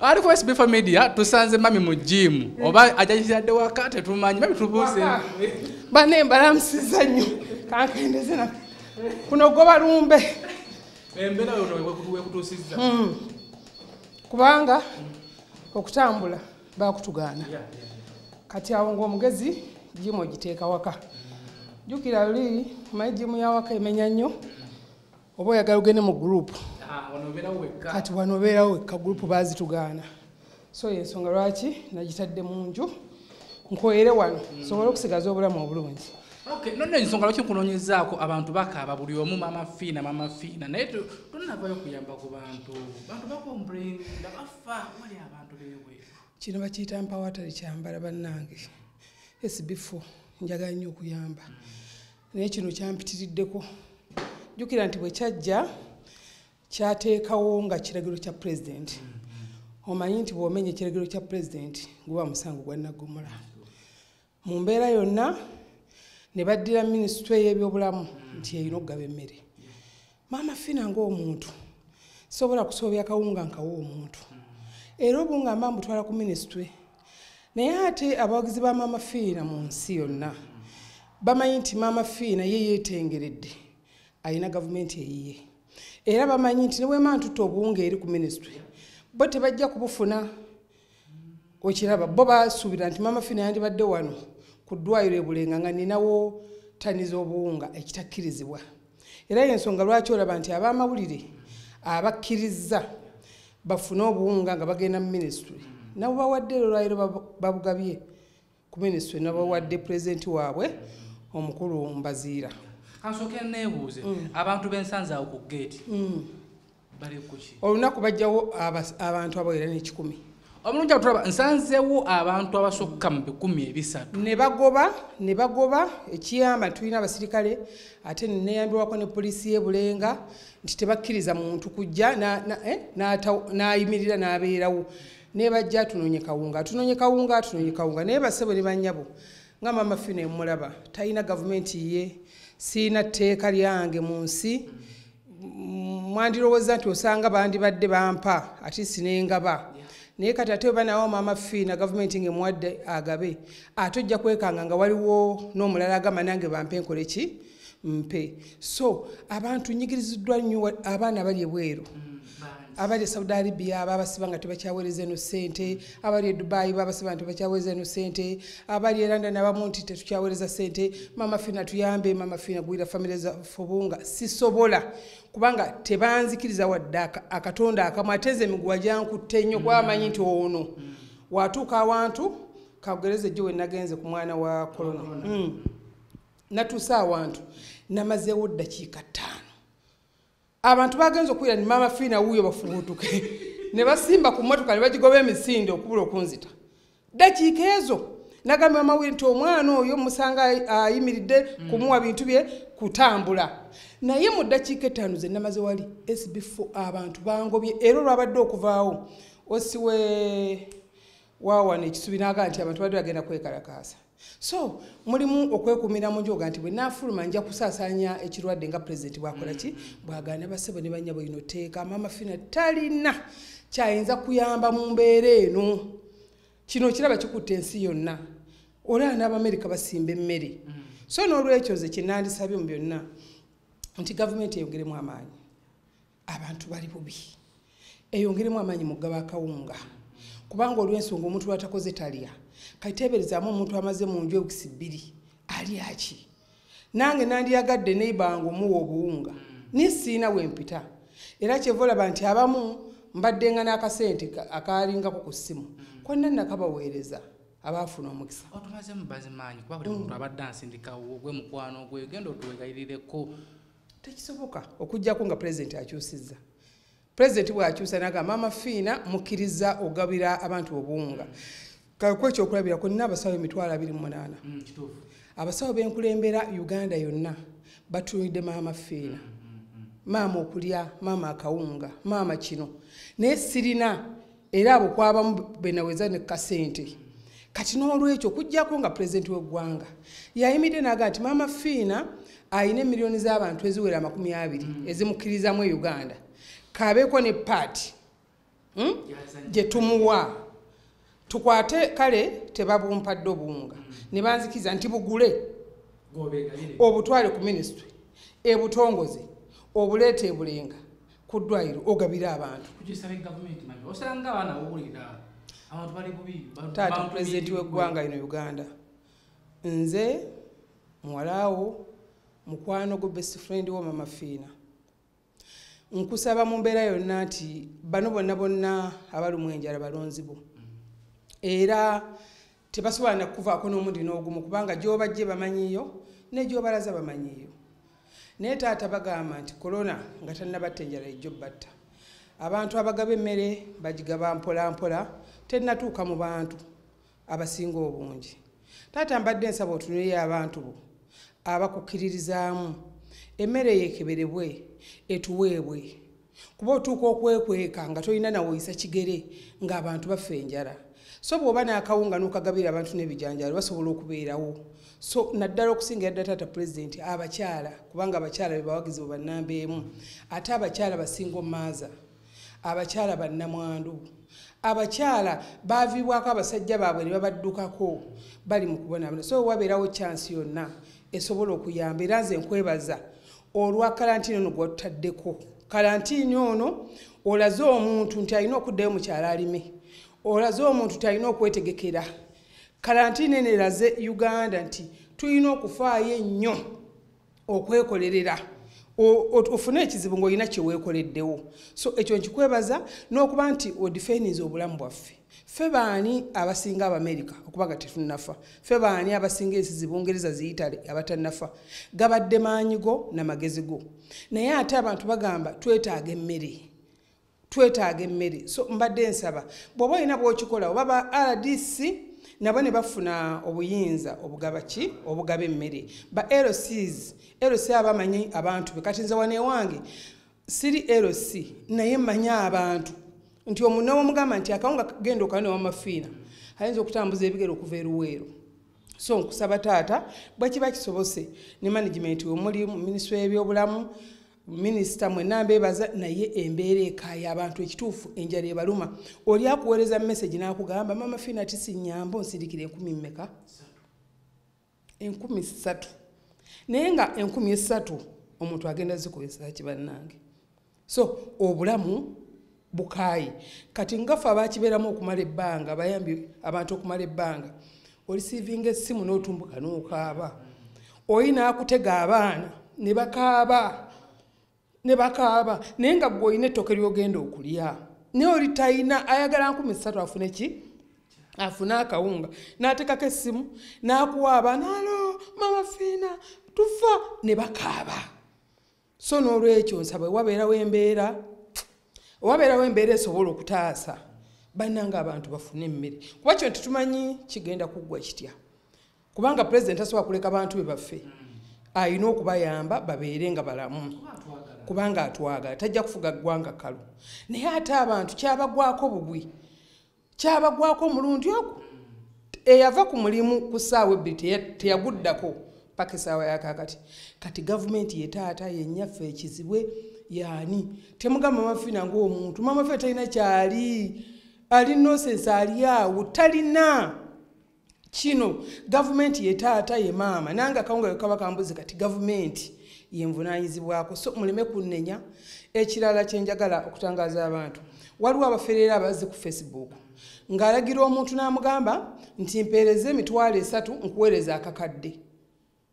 ali ku sbf media tusanze mami mu jimu oba ajakiradde waka tetumanyi. Mami tubuuze. Bane mbalamusiza nnyo. Kankendeze na kuno goba lumbe embeera yono wekutuusizza kubanga okutambula bakutugaana. Kati awo ngaomugezi jimu ogiteeka waka. Jjukira luli omanyi jimu yawaka emenya nnyo. Oba oyagala ogende mu gurupu kati wano obeerawo wekka gurupu bazitugaana so yensonga lwaki nagitadde mu nju? Nkwere wano sobole okusigaza obulamu obulungi. Nonno ensonga lwaki nkunoonyezaako abantu bakaaba buli omu mama fiina mama fiina naye tonavayo kuyamba ku bantu. Bantu bakompulenga bafa wali abantu bewe kino bakiyita mpawatali kyambala bannange. Esibifu njagala nnyo okuyamba. Naye kino kyampitiriddeko jjukira nti bwe kyajja kyateekawo nga kiragiro kya pulezidenti omanyi nti bw'omenya ekiragiro kya pulezidenti guba musango gwa naggomola mu mbeera yonna ne baddira minisitule y'ebyobulamu nti erina okugaba emmere. Maama fina ngaomuntu sobola kusoobya kawunga nkawa omuntu era obuwunga mba mbutwala ku minisitule naye ate abawagizi ba maama fiina mu nsi yonna bamanyi nti maama fiina ye yeetengeredde alina gavumenti eyiye era bamanyi nti ne bwema ntutta obuwunga eri ku minisitule bo tebajja kubufuna. Okiraba bo basuubira nti maama fiina yandibadde wano ku ddwaliro ebulenga nga ninawo ttani z'obuwunga ekitakkirizibwa era yensonga lwaki olaba nti ab'amawulire abakkiriza bafune obuwunga nga bagenda mu minisitule nabo bawadde olwaliro babugabye ku minisitule nabawadde pulezidenti waabwe omukulu mbaziira kansooke neebuuze abantu b'ensanze awo ku geeti bali kuki olunaku bajjawo abantu abawera n'ekikumi omulungi awo tulaba nsanzewo abantu abasukka mu bikumi ebisatu. Ne bagoba ne bagoba ekiyamba tulina abasirikale ate neyambirwako ne poliisi y'ebulenga nti tebakkiriza muntu kujja na- na- eh, n'ayimirira n'abeerawo. Nebajja atunonye kawunga atunonye kawunga atunonye kawunga. Naye basebo ne bannyabo nga mama fina emulaba talina gavumenti ye siina tteeka lyange mu nsi. Mm, mwandirowooza nti osanga bandibadde bampa ate sinengaba. Naye kati ate oba nawo maama fiina gavumenti ngaemuwadde agabe ate ojja kwekanga nga waliwo n'omulala agamba nange bampe nkole ki? Mpe. So abantu nyigiriziddwa nnyo abaana abali ebweru abali e saudi arabia babasiba nga tebakyaweereza eno sente abali e dubayi babasiba nga tebakyaweereza eno sente abali e london abamu nti tetukyaweereza sente mama fina tuyambe mama fina gwira famire zaffe obunga sisobola kubanga tebanzikiriza wadde aka- akatonda akamu ateze emiguwa gyankutte nnyo kwamanyi nti ono. Watuuka awantu kagereza ejjo we nagenze ku mwana wa korona Mm. natuuse awantu. Namazeewo ddakiika ttaano abantu bagenza okuwira ni maama fiina wuuyo bafubutuke ne basimba ku mmotoka ne bagigoba emisinde okubula okunzita. Dakiika ezo nagambye amawiri nti omwana oyo musanga ayimiridde kumuwa bintu bye kutambula. Naye mu ddakiika etaano ze namaze wali sbfo abantu bangobye era olwabadde okuvaawo osiwe waawano ekisubi naga nti abantu badde bagenda kwekalakaasa so mulimu okwekuumira mu njoga nti bwe naafuluma nja kusaasaanya ekirwadde nga pulezidenti bwakola ki? Bwagaana basebo ne banyabo ino teeka maama fina talina kyayinza kuyamba mu mbeera eno. Kino kiraba kikutta ensi yonna. Olaba n'abamerika basimba emmere. So n'olwekyo ze kyenandisabye mu byonna nti gavumenti eyongeremu amaanyi. Abantu bali bubi. Eyongeremu amaanyi mu ggaba akawunga kubanga olw'ensonga omuntu lwatakoze talya kayiteeberezaamu omuntu amaze mu nju ewikisi bbiri alya ki nange nandiyagadde neibange omuwa obuwunga naye siina wempita era kyeva olaba nti abamu mbaddenga n'akasente ka- akalingako ku ssimu konna nakabaweereza abaafuna omukisa. Otumazemu bazimaanyi kuba buli muntu abadde ansindikawo gwe mukwano gwe genda otuwegayirireko tekisoboka okugjako nga pulezidenti akyusizza. Pulezidenti bw'akyusa nagamba maama fiina mukkiriza ogabira abantu obuwunga. kaku ekyokulabirako nina abasawo emitwalo abiri mu munaana. Mm, abasawo b'enkulembera uganda yonna batunidde maama fiina maama okulya maama akawunga maama kino. Naye sirina era abo kwabamu benaweza ne kasente. Kati n'olwekyo okujjako nga pulezidenti w'eggwanga yayimiridde naga nti maama fiina ayina emiliyoni z'abantu eziwera amakumi abiri ezimukkirizamu e uganda. Kabeeko ne paati Hmm? gye tumuwa tukwate kale tebabumpadde obunga. Ne banzikiza nti bugule. Obutwale ku minisitule ebutongoze. Obuleeta ebulenga. Ku ddwaliro ogabire abantu. Bubi. Taata pulezidenti w'eggwanga lino uganda. Nze muwalaawo mukwano gwe best friend wo mama fiina. Nkusaba mu mbeera yonna nti bano bonna bonna abalumu enjala balonzibo era tebasobola nakuvaako n'omundi n'ogumu kubanga gyobajje bamanyiyo ne gyobalaza bamanyiyo naye taata bagamba nti korona nga tannabatta enjala ejjo batta. Abantu abagaba emmere bagigaba mpolampola tennatuuka mu bantu abasinga obungi. Taata mbadde nsaba otunulire abantu bo abakukkiririzaamu. Emmere yekeberebwe etuweebwe kuba otuuka okwekweka nga tolina nawoyisa kigere ng'abantu bafa enjala so bw'oba n'akawunga n'okagabira abantu n'ebijanjalo basobola okubeerawo. So naddala okusinga yadda taata pulezidenti abakyala kubanga abakyala be bawagizi bwe bannamba emu. Ate abakyala basinga omaaza abakyala bannamwandu abakyala baviibwako abasajja baabwe ne babaddukako bali mu kubonaabona so wabeerawo kyansi yonna esobola okuyamba era nze nkwebaza olwa kalantiini ono gwatutaddeko kalantiini ono olaze omuntu nti alina okuddayo mukyala alime olaze omuntu nti alina okwetegekera kalantiini eno eraze uganda nti tulina okufaayo ennyo okwekolerera. Ofune ekizibu ngaolina kyeweekoleddewo. So ekyo nkikwebaza n'okuba nti odifeniza obulamu bwaffe. Ffe baani abasinga abamerika okuba nga tetunnafa ffe baani abasinga ensi zibungereza ziyitale abatannafa? Gabadde maanyigo namagezi go. Naye ate abantu bagamba twetaaga emmere twetaaga emmere. So mbadde nsaba bw'oba olina bwokikola oba ba rdc nabo ne bafuna obuyinza obugaba ki? Obugaba emmere. Ba lcs lc abamanyi abantu be. Kati nze wanewange siri lc naye mmanyi abantu. Nti omuna womugamba nti akawunga genda okane wamafiina ayinza okutambuza ebigere okuva eruweero so nkusaba taata bwekiba kisobose ne management omuli minisitule y'ebyobulamu minisita mwenna mbebaza naye embeera ekaya abantu ekituufu enjala ebaluma. Oli akuweereza message n'akugamba mama fiina ti sinyamba onsirikira enkumi mmeka? Enkumi ssatu. Naye nga enkumi esatu omuntu agenda zikozesa kibannange so obulamu bukaayi kati ngafe abakibeeramu okumala ebbanga bayambi abantu okumala ebbanga olisiivinga essimu n'otumbuka n'okaaba. Oyi naakutega abaana ne bakaaba ne bakaaba naye nga gwe olina ettooke lyogenda okulya. Naye oli talina ayagala nkumi ssatu afune ki? Afune akawunga. N'ateekako essimu n'akuwa abaana alo mama fiina tufa. Ne bakaaba. So n'olwekyo nsaba wabeerawo embeera owabeerawo embeera esobola okutaasa bannanga abantu bafune emmere. Kuba kyo titumanyi kigenda kuggwa kitya? Kubanga pulezidenti asobola kuleka bantu be baffe. Ayina okubayamba babeere nga balamu kubanga atwagala tajja kufuga ggwanga kalu. Naye ate abantu kyabagwako bubwi. Kyabagwako omulundi ogwo. Eyava ku mulimu ku ssaawa ebbiri teyaguddako paka essaawa yakakati kati gavumenti yetaata yenyaffe ekizibwe yaani temugamba mamafiina ngaomuntu mamafiina talina kyali ali nosensi ali awo talina. Kino gavumenti yetaata ye maama nange akawunga kaba kambuzi kati gavumenti yenvunanyizibwako so muleme kunenya ekirala kyenjagala okutangaza abantu. Waliwo abafeerera abazze ku facebook. Ng'alagira omuntu n'amugamba nti mpeereza emitwalo esatu nkuweereza akakadde.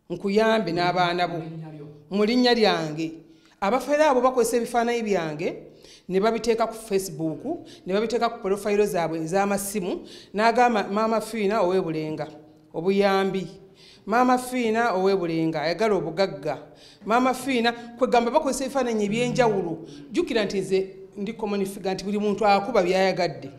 Nkuyambe n'abaana bo. Mu linnya lyange. Abafeere abo bakozesa ebifaananyi byange ne babiteeka ku facebook ne babiteeka ku porofayiro zaabwe ez'amasimu. N'agamba maama fiina ow'ebulenga obuyambi maama fiina ow'ebulenga ayagala obugagga. Maama fiina kwegamba bakozesa ebifaananyi ebyenjawulo jjukira nti nze ndi communifiga nti buli muntu akuba byayagadde.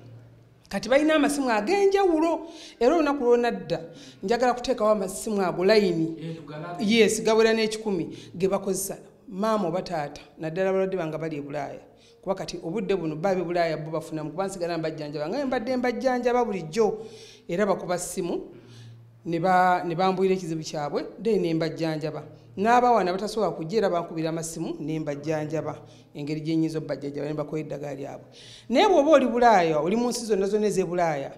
Kati balina amasimu ag'enjawulo era olunaku lwonadda njagala kuteekawo amasimu ago layini. Yes gawera n'ekikumi ge bakozesa. Maama oba taata naddala balwadde banga bali e bulaaya. Kuba kati obudde buno baabi bulaaya bo bafunamu kuba nsigala mbajjanjaba nga mbadde mbajjanjaba bulijjo. Era bakuba ssimu ne bambulira ekizibu kyabwe then ne mbajjanjaba. N'abawana batasobola kujja era bankubira amasimu ne mbajjanjaba. Engeri gye nnyinza obbajjanjaba ne bakola eddagala lyabwe. Naye bw'oba oli bulaaya oli mu nsi zonna zonna ez'ebulaaya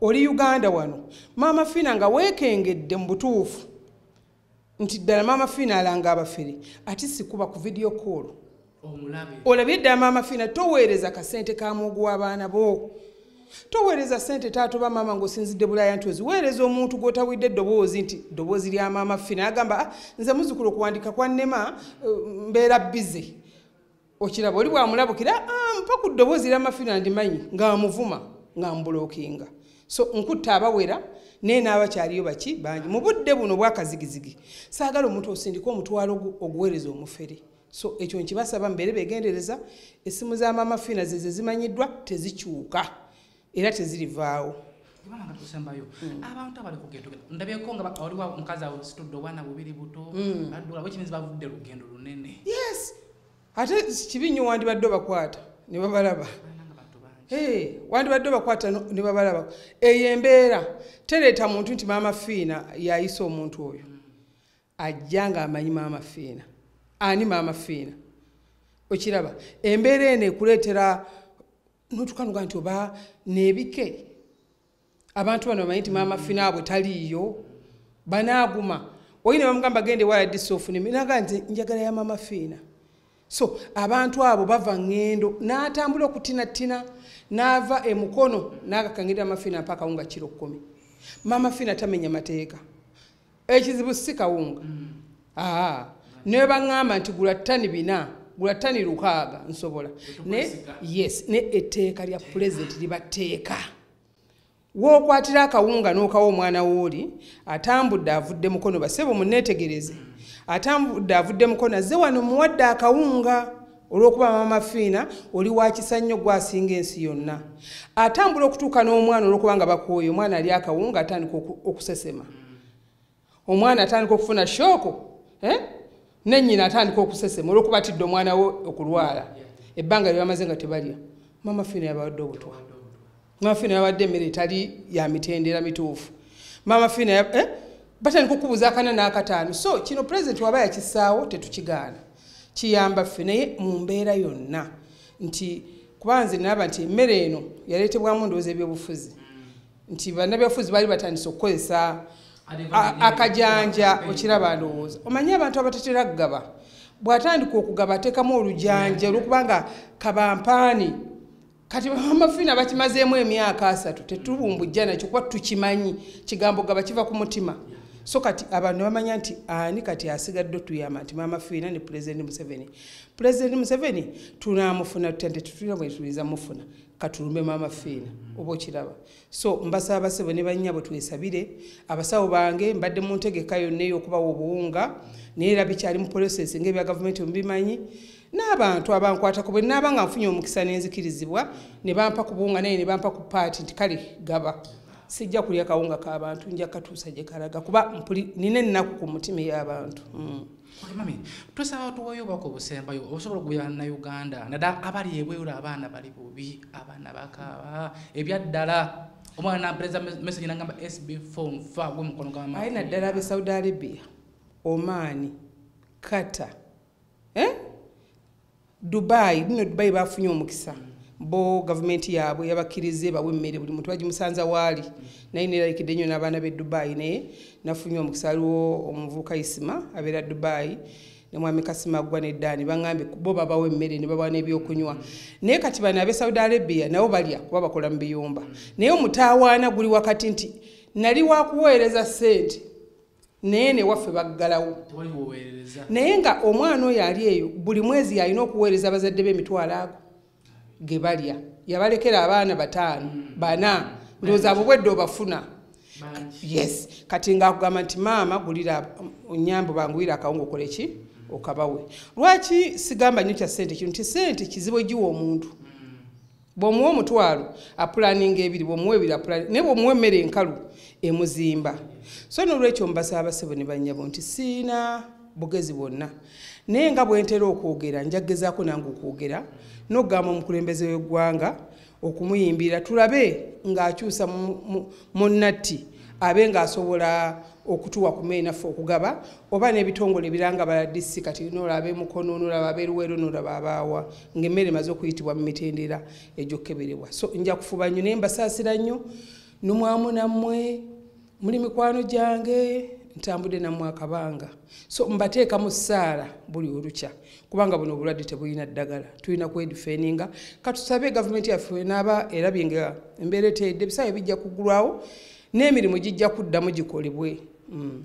oli uganda wano maama fiina nga weekengedde mu butuufu nti ddala maama fiina alanga abafere ate sikuba ku vidiyo koolo olabye ddala maama fiina toweereza kasente ka muogo w'abaana bo toweereza sente taatoba maama ng'osinzidde bulaaya nti oziweereza omuntu gw'otawidde eddoboozi nti ddoboozi lya maama fiina agamba "Ah, nze muzukulu okuwandika kwa nnema eh, mbeera bize. Okiraba oli bwamulabukira "Ah, mpa ku ddoboozi lya mafiina ndimanyi ng'amuvuma ng'ambulookinga so nkutta abawera naye n'abakyaliyo baki bangi. Mu budde buno bwakazigizigi saagala omuntu osindika omutwalo ogu- oguweereza omufere. So ekyo nkibasaba mbeere begendereza essimu za maama fiina ze ze zimanyiddwa tezikyuka era tezirivaawo. Kubanga nga tusembayo abantu abali kugendo ndabyeko nga waliwo omukazi awo situdde obwana bubiri buto baddula bwekimizi bavudde lugendo lunene? Yes! Ate kibi nnyo wandibadde obakwata ne babalaba. Nga wandibadde obakwata ne babalaba. Eyo embeera tereeta muntu nti maama fiina yayisa omuntu oyo. Ajja ng'amanyi maama fiina. Ani maama fiina? Okiraba embeera eno ekuleetera notukanuga nti oba neebike abantu bano bamanyi nti maama fiina abwe taliiyo banaaguma. Oyina bamugamba gende wala disoofuninaga nti njagala ya maama fiina so abantu abo bava ŋŋendo n'atambula okutinatina n'ava emukono n'agakangirira mafiina mpaka kawunga kiro kkumi. Maama fiina tamenya mateeka. Ekizibu si kawunga. Aa ne baŋŋamba nti gula ttani bina gula ttani lukaaga nsobola. Ne yes ne etteeka lya pulezidenti libateeka. Wookwatira akawunga n'okawa omwana wooli atambudde avudde mukono basebo muneetegereze atambudde avudde mukono azze wano muwadde akawunga olw'okuba maama fiina oli wakisa nnyo gwasinga ensi yonna. Atambula okutuuka n'omwana olw'okuba nga bakooye omwana ali akawunga atandika oku- okusesema. Omwana atandika okufuna shooko eh? nennyina atandika okusesema olw'okuba atidde omwana we okulwala. Ebbanga lyebamaze nga tebalya. Maama fiina yabawadde obutwa. Maama fiina yawadde emmere etali ya mitendera mituufu. Maama fiina ya- eh? batandika okubuuza akana n'akataano. So kino pulezidenti waba yakissaawo tetukigaana. Kiyamba ffe naye mu mbeera yonna. Nti kuba nze naba nti emmere eno yaleetebwamu ndowooza ebyobufuzi nti bannabyabufuzi baali batandise okukozesa akajanja okiraba ndowooza omanyi abantu abatatera kugaba? Bw'atandika okugaba ateekamu olujanja olwokubanga kabampaani. Kati amafiina bakimazeemu emyaka asatu tetubumbujja nakyo kuba tukimanyi. Kigambo gaba kiva ku mutima. So kati abantu ne bamanya nti ani kati asigadde otuyamba nti maama fiina ne pulezidenti museveni? Pulezidenti museveni tunamufuna tutya? Nti tetulina bwetuliza mufuna katulumbe maama fiina oba okiraba. So mbasaba abasebo ne bannya twesabire abasawo bange mbadde mu ntegeka yonna ey'okubawa obuwunga naye era bikyali mu process ngaebya gavumenti mubimanyi n'abantu abankwatako bwe naaba nga nfunye omukisa n'enzikirizibwa ne bampa ku buwunga naye ne bampa ku paati nti kale gaba sijja kulya kawunga k'abantu nja katuusa gye kalaga kuba nina ennaku ku mutima ey'abantu mm. Mami tusaba tuwayo bako obusembayo osobola okugubya bannayuganda naddala abali ebweru abaana bali bubi abaana bakaaba ebyaddala omwana nampereza message nagamba sb form fa gwe mukono gwa aye naddala ab'e saudi arabia omaani kata eh? dubai bino dubai bafunye omukisa bo gavumenti yaabwe yabakkirize bawe emmere buli muntu bagimusanza waali naye neraliikidde nnyo n'abaana b'e dubai naye nafunye omukisa aliwo omuvubuka isima abeera dubai ne mwami kasimaggwa neddaani baŋambye bo babawa emmere ne babawa n'ebyokunywa. Naye kati bano ab'e saudi arabia nabo balya kuba bakola mu biyumba. Naye omutaawaana guli wakati nti nali wakuweereza ssente naye newaffe baggalawo. Naye nga omwana oyo ali eyo buli mwezi yalina okuweereza abazadde b'emitwalo ago ge balya. Yabalekera abaana bataano bana. Ndowooza abo bwedde obafuna? Yes. Kati ngaakugamba nti maama gulira onyambe banguyira akawunga okola eki okabawe. Lwaki sigamba nnyo kya sente kino nti sente kizibu egiwa omuntu? Bw'omuwa omutwalo apulaninga ebiri bw'omuwa ebiri naye bw'omuwa emmere enkalu emuzimba. So nolwekyo mbasaba abasebo ne bannyabo nti siina bugezi bwonna. Naye nga bwentera okwogera njagezaako nange okwogera n'okugamba omukulembeze w'eggwanga okumuyimbira tulabe ng'akyusa mu- mu- mu nnatti abe ng'asobola okutuwa ku mmere naffe okugaba oba n'ebitongole ebiranga baladisi kati noolaba emukono noolaba abeeruweero noolaba abaawa ng'emmere emaze okuyitibwa mu mitendera egy'okkeberebwa so nja kufuba nnyo naye mbasaasira nnyo numwamu nammwe muli mikwano gyange ntambudde nammwe akabanga so mbateeka mu ssaala buli olukya kubanga buno obulwadde tebulina ddagala. Tulina kwedifeninga. Katusabe gavumenti yaffe naaba erabye nga embeera etedde ebisaawe bijja kugulwawo n'emirimu gijja kuddamu gikolebwe. Mm.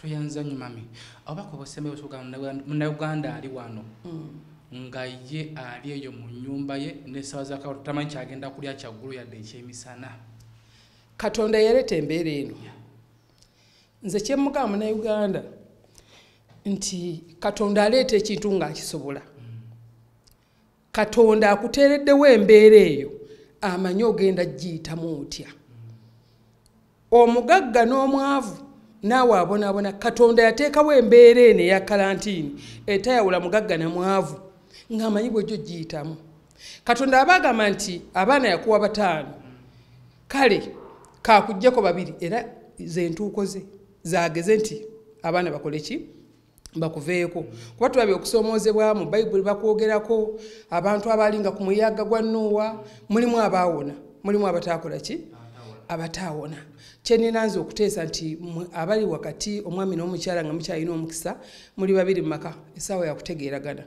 tuyanza nnyo mami. Obaka obusembe munauganda ali wano. Mm. nga ye ali eyo mu nnyumba ye nesawa zakawo tamanyi kyagenda kulya kyaggulu yadde ekyemisana. Katonda yaleeta embeera eno nze kyemugamba munauganda nti katonda aleeta ekintu ng'akisobola katonda akuteereddewo embeera eyo amanyi ogenda giyitamu otya. Omugagga n'omwavu naawe abonaabona katonda yateekawo embeera eno eya kalantiini etayawula mugagga na mwavu ng'amanyi bwejjo giyitamu. Katonda aba agamba nti abaana yakuwa bataano. Kale kakugjako babiri era zentuuko ze zageze nti abaana bakole ki? Bakuveeko. Kuba tulabye okusoomoozebwa mu bayibuli bakwogerako abantu abalinga ku muyaga gwa nuuwa mulimu abaawona. Mulimu abataakola ki? Abataawona. Kyenina nze okuteesa nti abali wakati omwami n'omukyala nga mukyalina omukisa muli babiri mu maka. Essaawa yakutegeeragana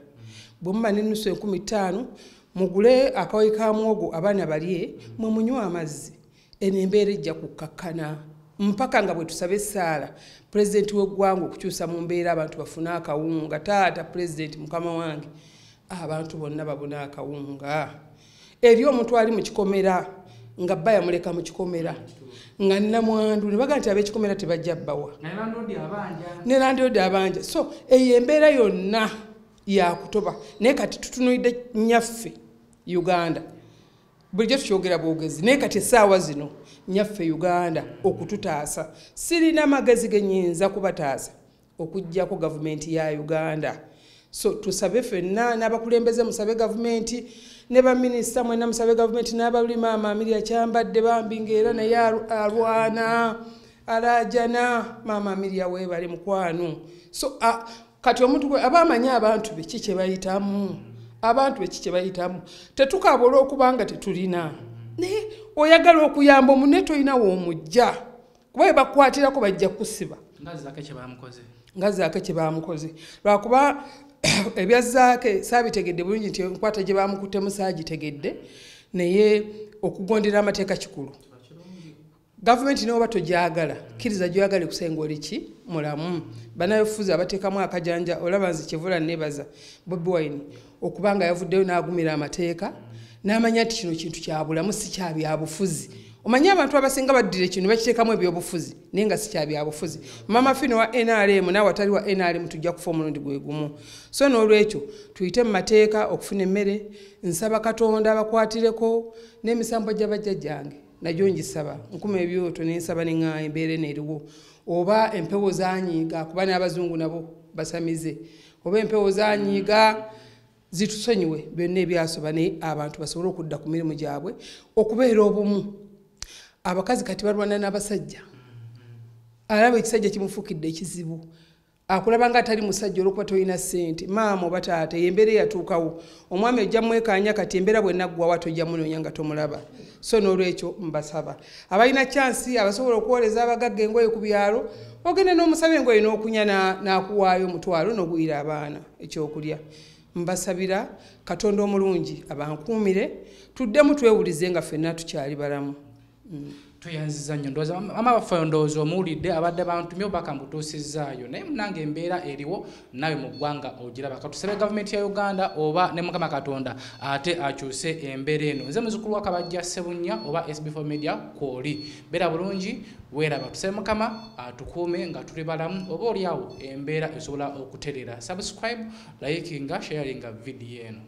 bwe muba n'ennusu enkumi ttaano mugule akawayi ka mwogo abaana balye mwe munywa amazzi. Eno embeera ejja kukkakkana mpaka nga bwe tusaba essaala pulezidenti w'eggwanga okukyusa mu mbeera abantu bafune akawunga taata pulezidenti mukama wange abantu bonna babune akawunga. Eri omuntu ali mu kikomera nga bba yamuleka mu kikomera nga namwandu ne baga nti ab'ekikomera tebajja bbawa. Ne landiodi abanja. So eyo embeera yonna yakutoba naye kati tutunuidde nyaffe uganda bulijjo tukyogera bwogezi naye kati essaawa zino nyaffe uganda okututaasa. Sirina magezi genyinza kubataasa okugjako gavumenti ya uganda. So tusabe ffenna n'abakulembeze musabe gavumenti ne baminisita mwena musabe gavumenti n'abaluli maama amirya kyambadde bambi ngaera naye alwana alajana maama amirya weebale mukwano. So kati omuntu gwe aba amanyi abantu be ki kye bayitamu abantu be ki kye bayitamu. Tetukaabula okuba nga tetulina. Naye oyagala okuyamba omuntu naye tolinawo omujja kuba bwe bakukwatirako bajja kusiba nga zaake kye bamukoze lwakuba ebya zaake saabitegedde bulungi nti enkwata gye bamukuttemu saagitegedde naye okugondera amateeka kikulu. Gavumenti noba togyagala kkiriza gyoyagala ekusenga oli ki? Mulamu. Banayofuzi abateekamu akajanja olaba nze kivula nebaza bobi wine okubanga yavuddeyo n'agumira amateeka n'amanya nti kino kintu kyabulamu si kyabyabufuzi omanyi abantu abasinga baddira ekintu bakiteekamu ebyobufuzi naye nga si kyabyabufuzi mama fino wa nrm naawe atali wa nrm tujja kufa omulundi gwe gumu. So n'olwekyo tuyite mu mateeka okufuna emmere nsaba katonda abakwatireko n'emisambo gy'abajjajjange nagyo ngisaba. Nkuma ebyoto nensaba neŋŋaa embeera eno eriwo. Oba empewo zanyiiga kuba n'abazungu nabo basamize. Oba empewo zanyiiga zitusonyiwe byonna ebyasoba naye abantu basobole okudda ku mirimu gyabwe okubeera obumu. Abakazi kati balwana n'abasajja. Alaba ekisajja kimufuukidde ekizibu. Akulaba nga atali musajja olwokuba tolina ssente. Maama oba taata yembeera eyatuukawo omwami ojja mwekanya kati embeera bwenaggwawa tojja munoonya nga tomulaba. So n'olwekyo mbasaba. Abalina kyansi abasobola okuwoleza abagagga engoye ku byalo ogenda n'omusaba engoye n'okunya na- n'akuwaayo omutwalo n'ogwira abaana ekyokulya mbasabira katonda omulungi abankuumire tuddemu twewulize nga ffenna tukyali balamu tuyanziza nnyo ndowooza mama waffe ndowooza omuwulidde abadde bantumye obubaka mbutuusizaayo. Naye munange embeera eriwo naawe mu ggwanga ogiraba. Katusabe gavumenti ya uganda oba ne mukama katonda ate akyuse embeera eno. Nze muzukulu wa kabajja sebunnya oba sb4 media kwoli. Beera bulungi weeraba. Tusabe mukama atukuume nga tuli balamu oba oliawo embeera esobola okuterera. Subscribe likinga sharinga vidiyo eno